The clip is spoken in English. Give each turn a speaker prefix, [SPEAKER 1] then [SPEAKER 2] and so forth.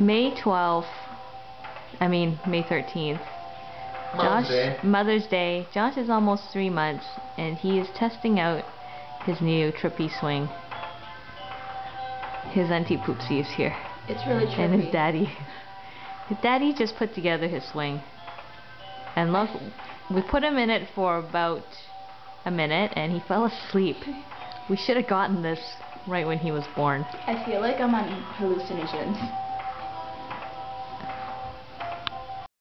[SPEAKER 1] May 12th, I mean May 13th,
[SPEAKER 2] Mother's
[SPEAKER 1] Josh,
[SPEAKER 2] Day.
[SPEAKER 1] Mother's Day. Josh is almost three months, and he is testing out his new trippy swing. His auntie Poopsie is here,
[SPEAKER 3] It's really trippy.
[SPEAKER 1] and his daddy. His daddy just put together his swing, and look, we put him in it for about a minute, and he fell asleep. We should have gotten this right when he was born.
[SPEAKER 3] I feel like I'm on hallucinations.